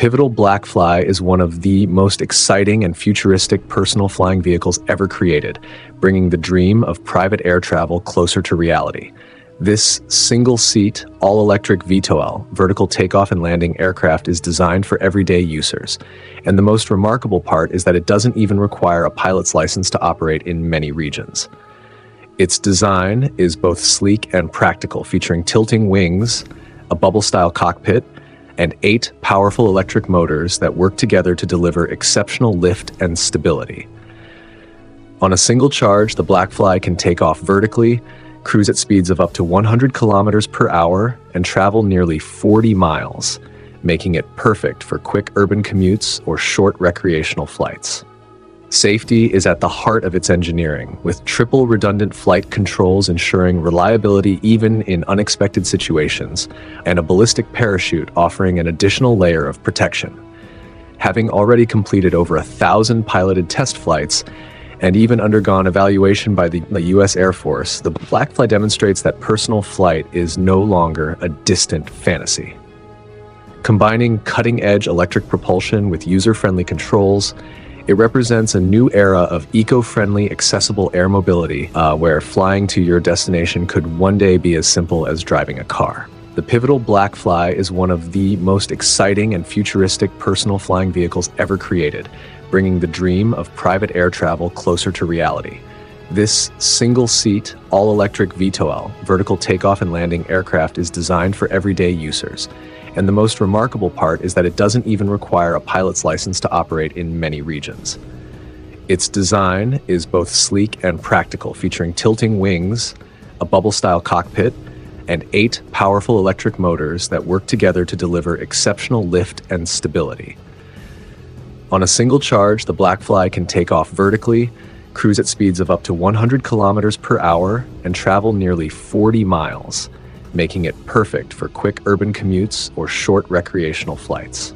Pivotal Blackfly is one of the most exciting and futuristic personal flying vehicles ever created, bringing the dream of private air travel closer to reality. This single seat, all electric VTOL, vertical takeoff and landing aircraft, is designed for everyday users. And the most remarkable part is that it doesn't even require a pilot's license to operate in many regions. Its design is both sleek and practical, featuring tilting wings, a bubble style cockpit, and eight powerful electric motors that work together to deliver exceptional lift and stability. On a single charge, the Blackfly can take off vertically, cruise at speeds of up to 100 kilometers per hour, and travel nearly 40 miles, making it perfect for quick urban commutes or short recreational flights. Safety is at the heart of its engineering, with triple redundant flight controls ensuring reliability even in unexpected situations, and a ballistic parachute offering an additional layer of protection. Having already completed over a thousand piloted test flights and even undergone evaluation by the, the U.S. Air Force, the Blackfly demonstrates that personal flight is no longer a distant fantasy. Combining cutting edge electric propulsion with user friendly controls, it represents a new era of eco friendly, accessible air mobility uh, where flying to your destination could one day be as simple as driving a car. The Pivotal Blackfly is one of the most exciting and futuristic personal flying vehicles ever created, bringing the dream of private air travel closer to reality. This single seat, all electric VTOL, vertical takeoff and landing aircraft, is designed for everyday users. And the most remarkable part is that it doesn't even require a pilot's license to operate in many regions. Its design is both sleek and practical, featuring tilting wings, a bubble style cockpit, and eight powerful electric motors that work together to deliver exceptional lift and stability. On a single charge, the Blackfly can take off vertically, cruise at speeds of up to 100 kilometers per hour, and travel nearly 40 miles making it perfect for quick urban commutes or short recreational flights.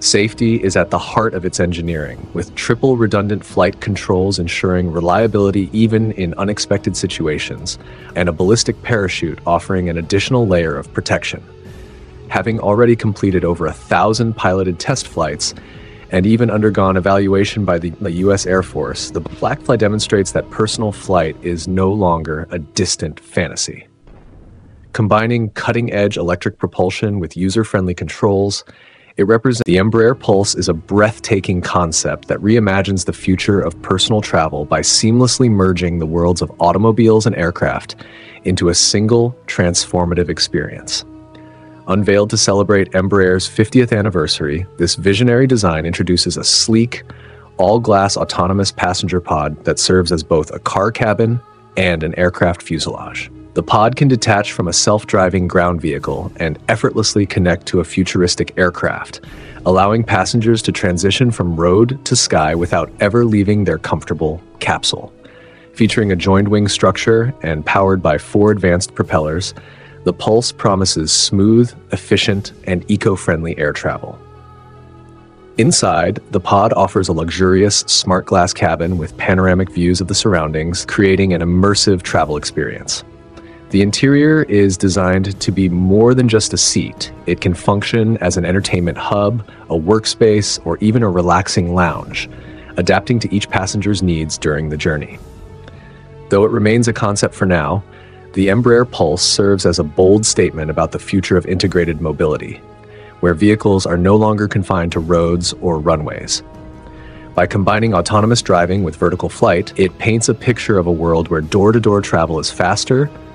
Safety is at the heart of its engineering, with triple redundant flight controls ensuring reliability even in unexpected situations, and a ballistic parachute offering an additional layer of protection. Having already completed over a thousand piloted test flights, and even undergone evaluation by the, the U.S. Air Force, the Blackfly demonstrates that personal flight is no longer a distant fantasy. Combining cutting edge electric propulsion with user friendly controls, it represents the Embraer Pulse is a breathtaking concept that reimagines the future of personal travel by seamlessly merging the worlds of automobiles and aircraft into a single transformative experience. Unveiled to celebrate Embraer's 50th anniversary, this visionary design introduces a sleek, all glass autonomous passenger pod that serves as both a car cabin and an aircraft fuselage. The pod can detach from a self driving ground vehicle and effortlessly connect to a futuristic aircraft, allowing passengers to transition from road to sky without ever leaving their comfortable capsule. Featuring a joined wing structure and powered by four advanced propellers, the Pulse promises smooth, efficient, and eco friendly air travel. Inside, the pod offers a luxurious smart glass cabin with panoramic views of the surroundings, creating an immersive travel experience. The interior is designed to be more than just a seat. It can function as an entertainment hub, a workspace, or even a relaxing lounge, adapting to each passenger's needs during the journey. Though it remains a concept for now, the Embraer Pulse serves as a bold statement about the future of integrated mobility, where vehicles are no longer confined to roads or runways. By combining autonomous driving with vertical flight, it paints a picture of a world where door to door travel is faster,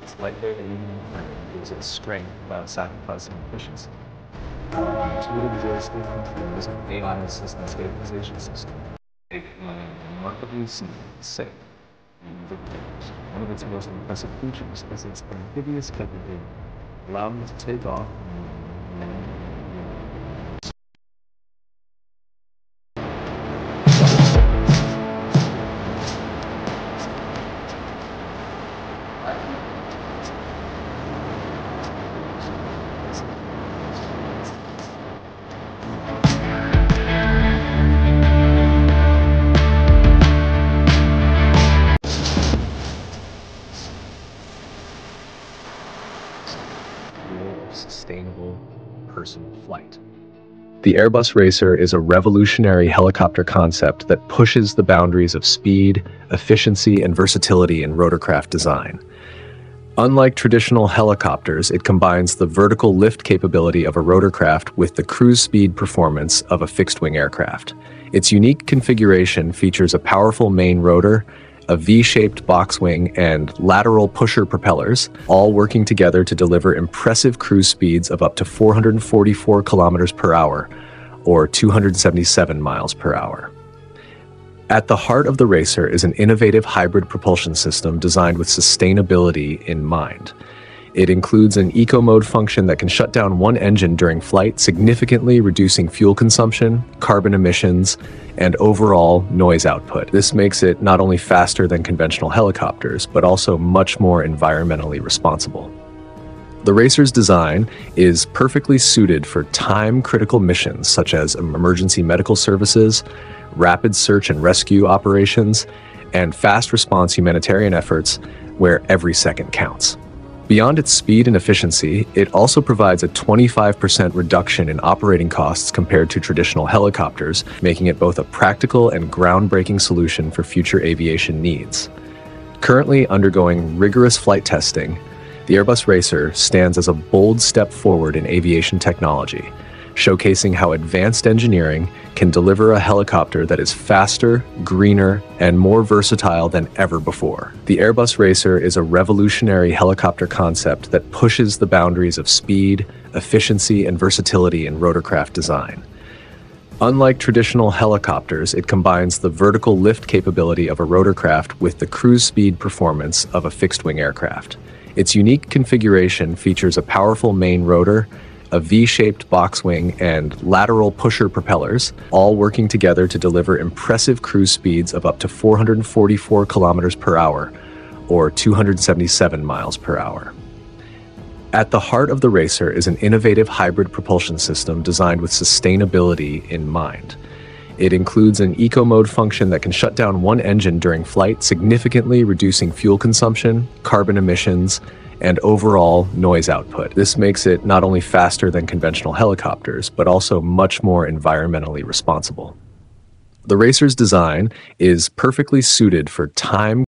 It's lightweight and use its strength without sacrificing efficiency. Intuitive joystick controls and AI assistant stabilization system. Remarkably safe. One of its most impressive features is its amphibious capability, allowing it to take off sustainable personal flight. The Airbus Racer is a revolutionary helicopter concept that pushes the boundaries of speed, efficiency, and versatility in rotorcraft design. Unlike traditional helicopters, it combines the vertical lift capability of a rotorcraft with the cruise speed performance of a fixed-wing aircraft. Its unique configuration features a powerful main rotor a V-shaped box wing, and lateral pusher propellers, all working together to deliver impressive cruise speeds of up to 444 kilometers per hour, or 277 miles per hour. At the heart of the Racer is an innovative hybrid propulsion system designed with sustainability in mind. It includes an eco mode function that can shut down one engine during flight, significantly reducing fuel consumption, carbon emissions, and overall noise output. This makes it not only faster than conventional helicopters, but also much more environmentally responsible. The Racer's design is perfectly suited for time-critical missions such as emergency medical services, rapid search and rescue operations, and fast response humanitarian efforts where every second counts. Beyond its speed and efficiency, it also provides a 25% reduction in operating costs compared to traditional helicopters, making it both a practical and groundbreaking solution for future aviation needs. Currently undergoing rigorous flight testing, the Airbus Racer stands as a bold step forward in aviation technology, showcasing how advanced engineering can deliver a helicopter that is faster, greener, and more versatile than ever before. The Airbus Racer is a revolutionary helicopter concept that pushes the boundaries of speed, efficiency, and versatility in rotorcraft design. Unlike traditional helicopters, it combines the vertical lift capability of a rotorcraft with the cruise speed performance of a fixed-wing aircraft. Its unique configuration features a powerful main rotor a V-shaped box wing, and lateral pusher propellers, all working together to deliver impressive cruise speeds of up to 444 kilometers per hour, or 277 miles per hour. At the heart of the Racer is an innovative hybrid propulsion system designed with sustainability in mind. It includes an eco mode function that can shut down one engine during flight, significantly reducing fuel consumption, carbon emissions, and overall noise output. This makes it not only faster than conventional helicopters, but also much more environmentally responsible. The Racer's design is perfectly suited for time